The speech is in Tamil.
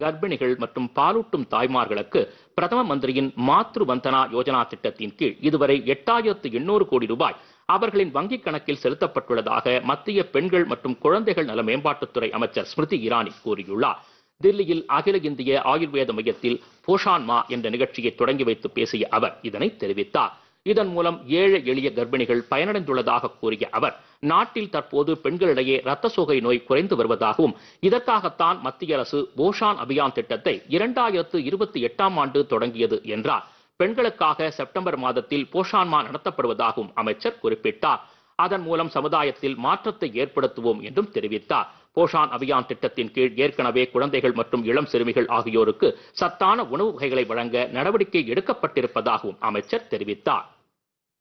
கர்ப்பிணிகள் மற்றும் பாலூட்டும் தாய்மார்களுக்கு பிரதம மந்திரியின் மாத்ரு வந்தனா யோஜனா திட்டத்தின் கீழ் இதுவரை எட்டாயிரத்து எண்ணூறு கோடி ரூபாய் அவர்களின் வங்கிக் கணக்கில் செலுத்தப்பட்டுள்ளதாக மத்திய பெண்கள் மற்றும் குழந்தைகள் நல மேம்பாட்டுத்துறை அமைச்சர் ஸ்மிருதி இரானி கூறியுள்ளார். தில்லியில் அகில இந்திய ஆயுர்வேத மையத்தில் போஷான் மா என்ற நிகழ்ச்சியை தொடங்கி வைத்து பேசிய அவர் இதனை தெரிவித்தார். இதன் மூலம் ஏழை எளிய கர்ப்பிணிகள் பயனடைந்துள்ளதாக கூறிய அவர் நாட்டில் தற்போது பெண்களிடையே இரத்த சோகை நோய் குறைந்து வருவதாகவும் இதற்காகத்தான் மத்திய அரசு போஷான் அபியான் திட்டத்தை இரண்டாயிரத்து இருபத்தி எட்டாம் ஆண்டு தொடங்கியது என்றார். பெண்களுக்காக செப்டம்பர் மாதத்தில் போஷான்மா நடத்தப்படுவதாகவும் அமைச்சர் குறிப்பிட்டார். அதன் மூலம் சமுதாயத்தில் மாற்றத்தை ஏற்படுத்துவோம் என்றும் தெரிவித்தார். போஷான் அபியான் திட்டத்தின் கீழ் ஏற்கனவே குழந்தைகள் மற்றும் இளம் சிறுமிகள் ஆகியோருக்கு சத்தான உணவு வகைகளை வழங்க நடவடிக்கை எடுக்கப்பட்டிருப்பதாகவும் அமைச்சர் தெரிவித்தார்.